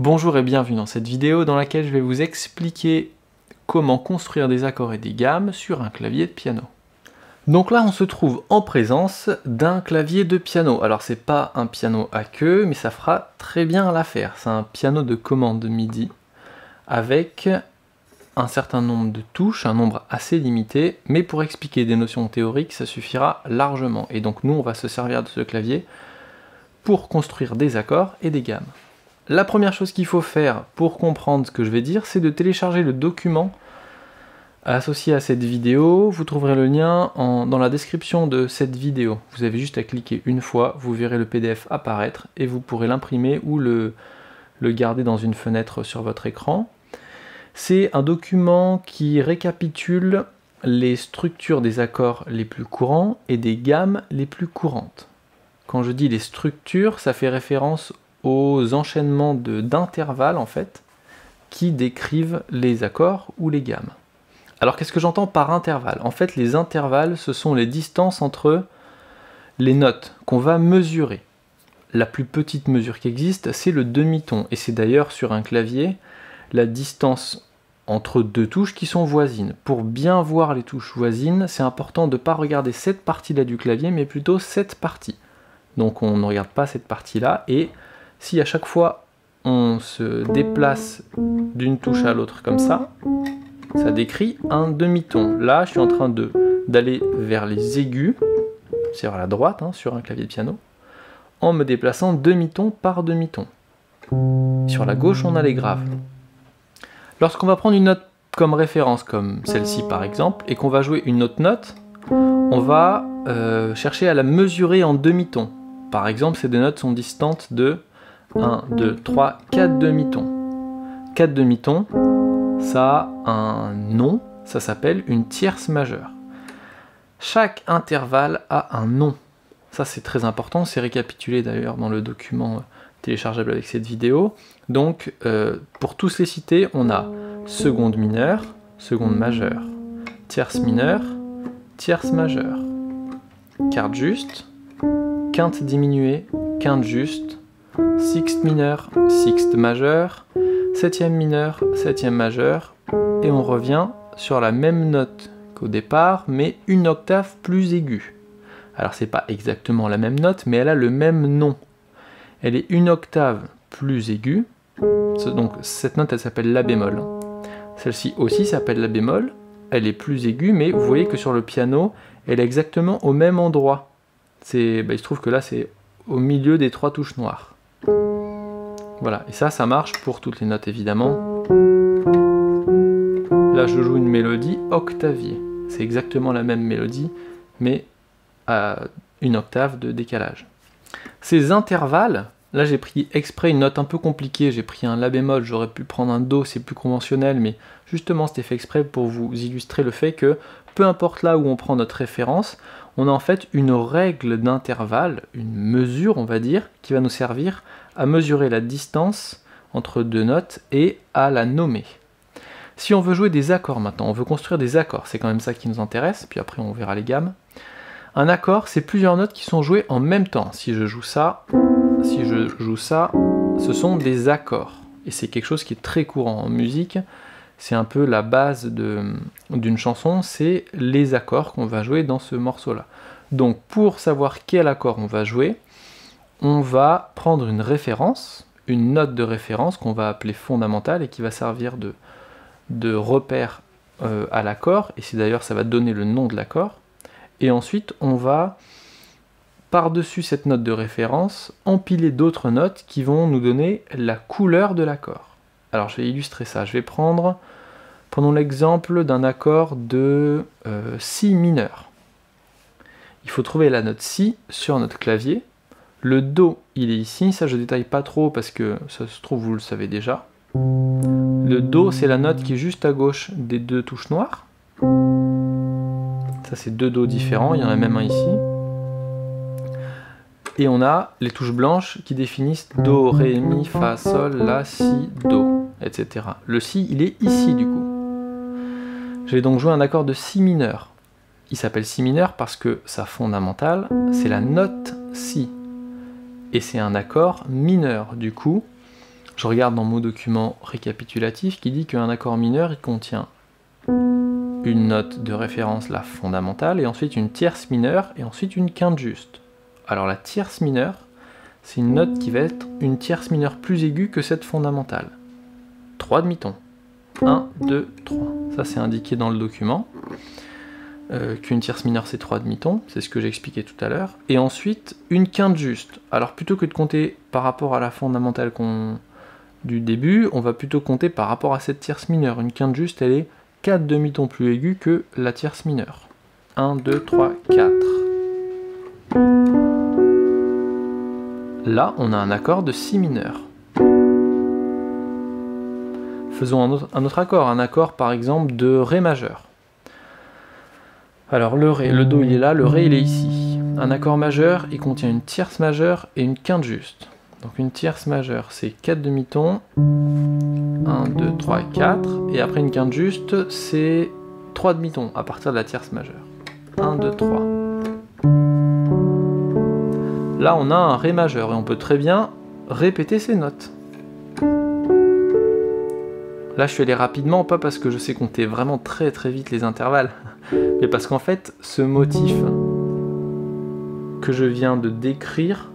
Bonjour et bienvenue dans cette vidéo dans laquelle je vais vous expliquer comment construire des accords et des gammes sur un clavier de piano. Donc là on se trouve en présence d'un clavier de piano. Alors c'est pas un piano à queue mais ça fera très bien l'affaire. C'est un piano de commande MIDI avec un certain nombre de touches, un nombre assez limité, mais pour expliquer des notions théoriques ça suffira largement. Et donc nous on va se servir de ce clavier pour construire des accords et des gammes. La première chose qu'il faut faire pour comprendre ce que je vais dire, c'est de télécharger le document associé à cette vidéo. Vous trouverez le lien dans la description de cette vidéo. Vous avez juste à cliquer une fois, vous verrez le PDF apparaître et vous pourrez l'imprimer ou le, le garder dans une fenêtre sur votre écran. C'est un document qui récapitule les structures des accords les plus courants et des gammes les plus courantes. Quand je dis les structures, ça fait référence aux enchaînements d'intervalles en fait qui décrivent les accords ou les gammes. Alors qu'est-ce que j'entends par intervalle? En fait les intervalles ce sont les distances entre les notes qu'on va mesurer. La plus petite mesure qui existe c'est le demi-ton et c'est d'ailleurs sur un clavier la distance entre deux touches qui sont voisines. Pour bien voir les touches voisines, c'est important de ne pas regarder cette partie-là du clavier, mais plutôt cette partie. Donc on ne regarde pas cette partie-là, et si à chaque fois on se déplace d'une touche à l'autre comme ça, ça décrit un demi-ton. Là, je suis en train d'aller vers les aigus, c'est vers la droite hein, sur un clavier de piano, en me déplaçant demi-ton par demi-ton. Sur la gauche, on a les graves. Lorsqu'on va prendre une note comme référence, comme celle-ci par exemple, et qu'on va jouer une autre note, on va euh, chercher à la mesurer en demi-ton. Par exemple, ces deux notes sont distantes de 1, 2, 3, 4 demi-tons. 4 demi-tons, ça a un nom, ça s'appelle une tierce majeure. Chaque intervalle a un nom. Ça c'est très important, c'est récapitulé d'ailleurs dans le document euh, téléchargeable avec cette vidéo. Donc euh, pour tous les citer, on a seconde mineure, seconde majeure, tierce mineure, tierce majeure, quarte juste, quinte diminuée, quinte juste, sixte mineur, sixte majeur, septième mineur, septième majeur, et on revient sur la même note qu'au départ, mais une octave plus aiguë. Alors c'est pas exactement la même note, mais elle a le même nom. Elle est une octave plus aiguë, donc cette note elle s'appelle la bémol. Celle-ci aussi s'appelle la bémol, elle est plus aiguë, mais vous voyez que sur le piano, elle est exactement au même endroit. Bah, il se trouve que là c'est au milieu des trois touches noires. Voilà, et ça, ça marche pour toutes les notes évidemment. Là, je joue une mélodie octavier. C'est exactement la même mélodie, mais à une octave de décalage. Ces intervalles, là j'ai pris exprès une note un peu compliquée, j'ai pris un La bémol, j'aurais pu prendre un Do, c'est plus conventionnel, mais justement c'était fait exprès pour vous illustrer le fait que peu importe là où on prend notre référence, on a en fait une règle d'intervalle, une mesure on va dire, qui va nous servir à mesurer la distance entre deux notes et à la nommer. Si on veut jouer des accords maintenant, on veut construire des accords, c'est quand même ça qui nous intéresse, puis après on verra les gammes. Un accord, c'est plusieurs notes qui sont jouées en même temps. Si je joue ça, si je joue ça, ce sont des accords. Et c'est quelque chose qui est très courant en musique. C'est un peu la base d'une chanson, c'est les accords qu'on va jouer dans ce morceau-là. Donc pour savoir quel accord on va jouer, on va prendre une référence, une note de référence qu'on va appeler fondamentale et qui va servir de, repère euh, à l'accord, et c'est d'ailleurs ça va donner le nom de l'accord. Et ensuite on va, par-dessus cette note de référence, empiler d'autres notes qui vont nous donner la couleur de l'accord. Alors je vais illustrer ça, je vais prendre, prenons l'exemple d'un accord de euh, Si mineur. Il faut trouver la note Si sur notre clavier, le Do, il est ici, ça je détaille pas trop parce que ça se trouve vous le savez déjà. Le Do, c'est la note qui est juste à gauche des deux touches noires. Ça c'est deux Do différents, il y en a même un ici. Et on a les touches blanches qui définissent Do, Ré, Mi, Fa, Sol, La, Si, Do, etc. Le Si, il est ici du coup. Je vais donc jouer un accord de Si mineur. il s'appelle si mineur parce que sa fondamentale, c'est la note si. Et c'est un accord mineur. Du coup, je regarde dans mon document récapitulatif qui dit qu'un accord mineur, il contient une note de référence, la fondamentale, et ensuite une tierce mineure, et ensuite une quinte juste. Alors la tierce mineure, c'est une note qui va être une tierce mineure plus aiguë que cette fondamentale. 3 demi-tons. 1, 2, 3. Ça c'est indiqué dans le document. Euh, qu'une tierce mineure c'est 3 demi-tons, c'est ce que j'ai expliqué tout à l'heure. Et ensuite, une quinte juste. Alors plutôt que de compter par rapport à la fondamentale du début, on va plutôt compter par rapport à cette tierce mineure. Une quinte juste, elle est 4 demi-tons plus aiguë que la tierce mineure. 1, 2, 3, 4. Là, on a un accord de si mineur. Faisons un autre, un autre, accord, un accord par exemple de Ré majeur. Alors le Ré, le Do il est là, le Ré il est ici. Un accord majeur, il contient une tierce majeure et une quinte juste. Donc une tierce majeure, c'est 4 demi-tons. 1, 2, 3, 4. Et après une quinte juste, c'est 3 demi-tons à partir de la tierce majeure. 1, 2, 3. Là, on a un Ré majeur et on peut très bien répéter ces notes. Là, je suis allé rapidement, pas parce que je sais compter vraiment très très vite les intervalles, mais parce qu'en fait, ce motif que je viens de décrire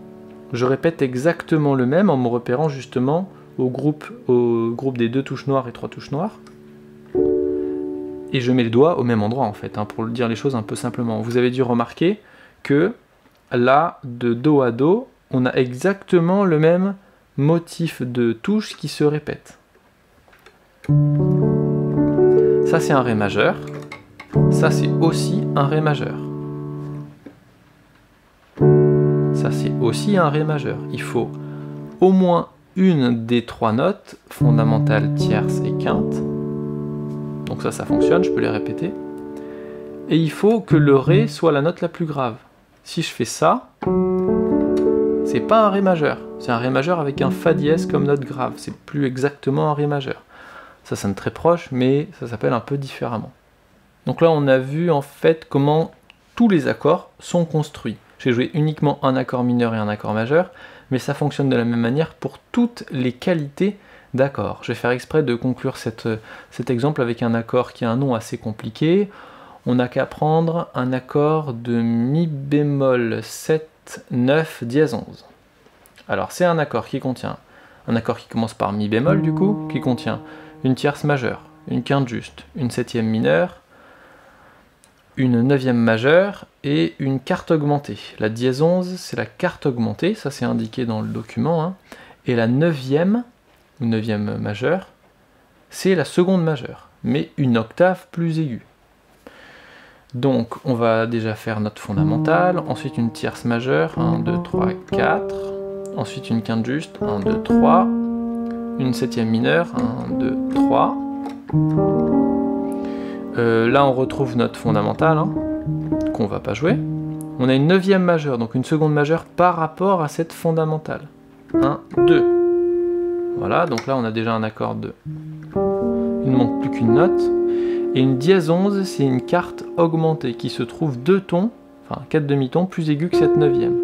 je répète exactement le même en me repérant justement au groupe, des deux touches noires et trois touches noires. Et je mets le doigt au même endroit en fait, hein, pour dire les choses un peu simplement. Vous avez dû remarquer que là, de Do à Do, on a exactement le même motif de touche qui se répète. Ça c'est un Ré majeur, ça c'est aussi un Ré majeur. Un Ré majeur. Il faut au moins une des trois notes, fondamentale, tierce et quinte. Donc ça, ça fonctionne, je peux les répéter. Et il faut que le Ré soit la note la plus grave. Si je fais ça, c'est pas un Ré majeur. C'est un Ré majeur avec un Fa dièse comme note grave. C'est plus exactement un Ré majeur. Ça sonne très proche, mais ça s'appelle un peu différemment. Donc là, on a vu en fait comment tous les accords sont construits. J'ai joué uniquement un accord mineur et un accord majeur, mais ça fonctionne de la même manière pour toutes les qualités d'accords. Je vais faire exprès de conclure cet exemple avec un accord qui a un nom assez compliqué. On n'a qu'à prendre un accord de mi bémol 7, 9, dièse 11. Alors c'est un accord qui contient un accord qui commence par mi bémol du coup, qui contient une tierce majeure, une quinte juste, une septième mineure, une neuvième majeure et une carte augmentée. La dièse 11, c'est la carte augmentée, ça c'est indiqué dans le document. Hein. Et la neuvième, ou neuvième majeure, c'est la seconde majeure, mais une octave plus aiguë. Donc on va déjà faire notre fondamentale, ensuite une tierce majeure, 1, 2, 3, 4, ensuite une quinte juste, 1, 2, 3, une septième mineure, 1, 2, 3, euh, là, on retrouve notre fondamentale, hein, qu'on va pas jouer. On a une neuvième majeure, donc une seconde majeure par rapport à cette fondamentale. 1, 2. Voilà, donc là, on a déjà un accord de... Il ne manque plus qu'une note. Et une dièse 11, c'est une carte augmentée qui se trouve deux tons, enfin 4 demi-tons, plus aigus que cette neuvième.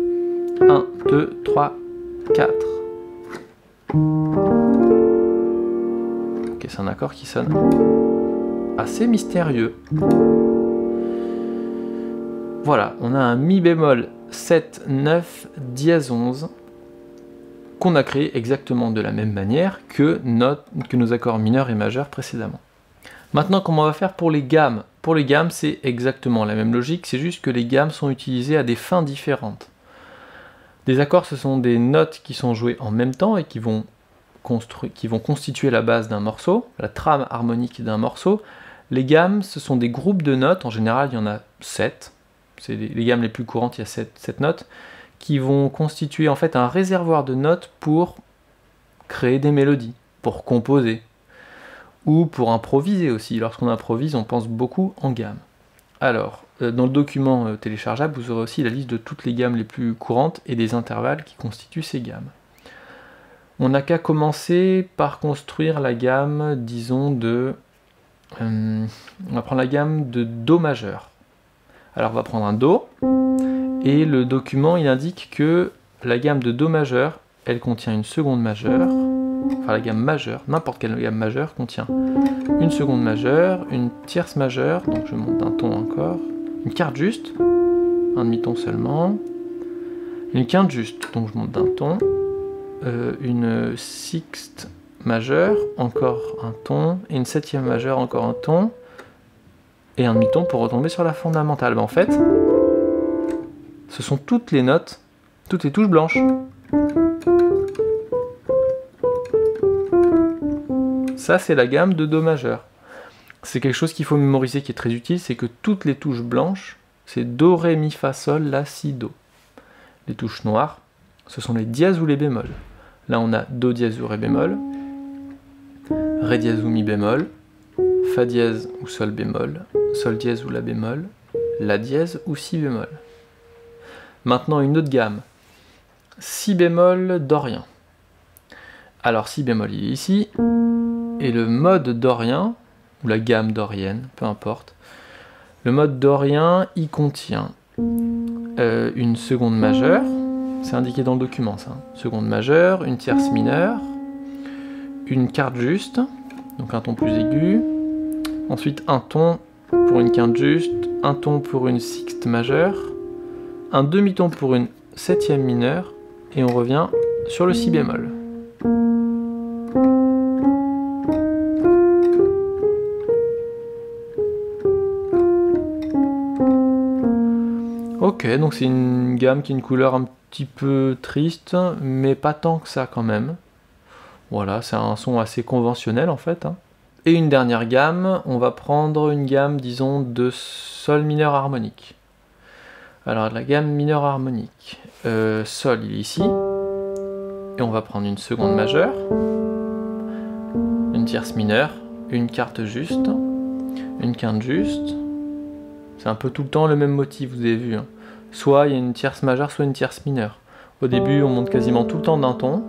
1, 2, 3, 4. Ok, c'est un accord qui sonne assez mystérieux. Voilà, on a un mi bémol 7, 9, dièse 11 qu'on a créé exactement de la même manière que, nos accords mineurs et majeurs précédemment. Maintenant, comment on va faire pour les gammes? Pour les gammes, c'est exactement la même logique, c'est juste que les gammes sont utilisées à des fins différentes. Des accords, ce sont des notes qui sont jouées en même temps et qui vont constituer la base d'un morceau, la trame harmonique d'un morceau, les gammes, ce sont des groupes de notes, en général il y en a 7, c'est les, gammes les plus courantes, il y a 7, notes, qui vont constituer en fait un réservoir de notes pour créer des mélodies, pour composer, ou pour improviser aussi. Lorsqu'on improvise, on pense beaucoup en gamme. Alors, euh, dans le document euh, téléchargeable, vous aurez aussi la liste de toutes les gammes les plus courantes et des intervalles qui constituent ces gammes. On n'a qu'à commencer par construire la gamme, disons, de on va prendre la gamme de Do majeur. Alors on va prendre un Do, et le document il indique que la gamme de Do majeur, elle contient une seconde majeure, enfin la gamme majeure, n'importe quelle gamme majeure contient une seconde majeure, une tierce majeure, donc je monte d'un ton encore, une quarte juste, un demi-ton seulement, une quinte juste, donc je monte d'un ton, euh, une sixte majeure, encore un ton, et une septième majeure, encore un ton, et un demi-ton pour retomber sur la fondamentale. En fait, ce sont toutes les notes, toutes les touches blanches. Ça, c'est la gamme de Do majeur. C'est quelque chose qu'il faut mémoriser qui est très utile, c'est que toutes les touches blanches, c'est Do, Ré, Mi, Fa, Sol, La, Si, Do. Les touches noires, ce sont les dièses ou les bémols. Là, on a Do dièse ou Ré bémol, Ré dièse ou Mi bémol, Fa dièse ou Sol bémol, Sol dièse ou La bémol, La dièse ou Si bémol. Maintenant, une autre gamme. Si bémol dorien. Alors, Si bémol, il est ici. Et le mode dorien, ou la gamme dorienne, peu importe, le mode dorien, il contient euh, une seconde majeure, c'est indiqué dans le document ça, seconde majeure, une tierce mineure, une quarte juste, donc un ton plus aigu, ensuite un ton pour une quinte juste, un ton pour une sixte majeure, un demi-ton pour une septième mineure, et on revient sur le si bémol. Ok, donc c'est une gamme qui a une couleur un petit peu triste, mais pas tant que ça quand même. Voilà, c'est un son assez conventionnel en fait. Hein. Et une dernière gamme, on va prendre une gamme, disons, de sol mineur harmonique. Alors la gamme mineur harmonique, euh, sol il est ici, et on va prendre une seconde majeure, une tierce mineure, une quarte juste, une quinte juste. C'est un peu tout le temps le même motif, vous avez vu. Hein soit il y a une tierce majeure, soit une tierce mineure. Au début, on monte quasiment tout le temps d'un ton,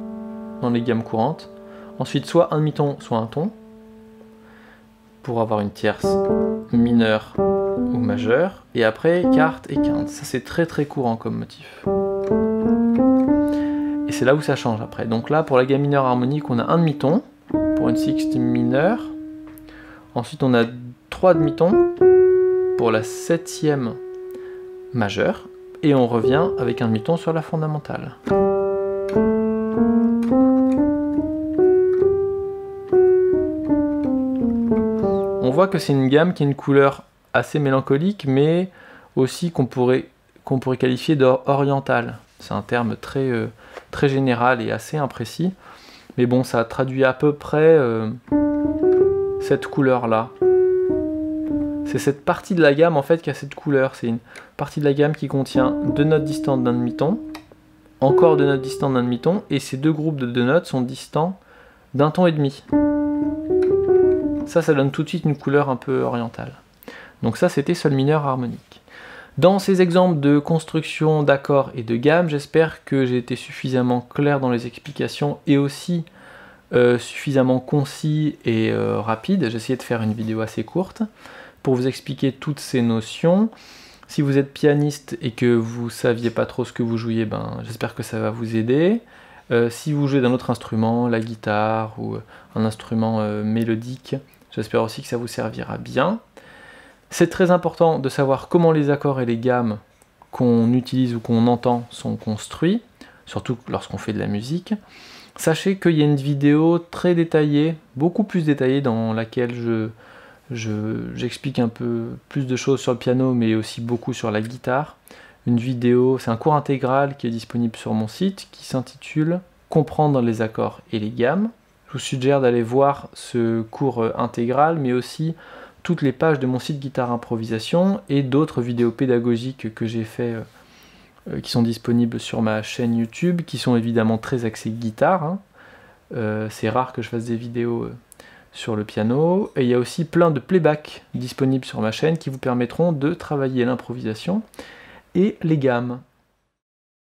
dans les gammes courantes. Ensuite, soit un demi-ton, soit un ton, pour avoir une tierce mineure ou majeure. Et après, quarte et quinte. Ça, c'est très très courant comme motif. Et c'est là où ça change après. Donc là, pour la gamme mineure harmonique, on a un demi-ton, pour une sixte mineure. Ensuite, on a trois demi-tons pour la septième majeure et on revient avec un demi-ton sur la fondamentale. On voit que c'est une gamme qui a une couleur assez mélancolique, mais aussi qu'on pourrait, qu'on pourrait qualifier d'orientale. C'est un terme très, euh, général et assez imprécis, mais bon, ça traduit à peu près euh, cette couleur-là. C'est cette partie de la gamme en fait qui a cette couleur. C'est une partie de la gamme qui contient deux notes distantes d'un demi-ton, encore deux notes distantes d'un demi-ton, et ces deux groupes de deux notes sont distants d'un ton et demi. Ça, ça donne tout de suite une couleur un peu orientale. Donc ça, c'était sol mineur harmonique. Dans ces exemples de construction d'accords et de gamme, j'espère que j'ai été suffisamment clair dans les explications et aussi euh, suffisamment concis et euh, rapide. J'ai essayé de faire une vidéo assez courte pour vous expliquer toutes ces notions. Si vous êtes pianiste et que vous saviez pas trop ce que vous jouiez, ben, j'espère que ça va vous aider. Euh, si vous jouez d'un autre instrument, la guitare ou euh, un instrument euh, mélodique, j'espère aussi que ça vous servira bien. C'est très important de savoir comment les accords et les gammes qu'on utilise ou qu'on entend sont construits, surtout lorsqu'on fait de la musique. Sachez qu'il y a une vidéo très détaillée, beaucoup plus détaillée, dans laquelle je, J'explique un peu plus de choses sur le piano, mais aussi beaucoup sur la guitare. Une vidéo, c'est un cours intégral qui est disponible sur mon site qui s'intitule Comprendre les accords et les gammes. Je vous suggère d'aller voir ce cours intégral, mais aussi toutes les pages de mon site Guitare Improvisation et d'autres vidéos pédagogiques que j'ai fait euh, euh, qui sont disponibles sur ma chaîne YouTube, qui sont évidemment très axées guitare. Hein. Euh, c'est rare que je fasse des vidéos sur le piano. Et il y a aussi plein de playback disponibles sur ma chaîne qui vous permettront de travailler l'improvisation et les gammes.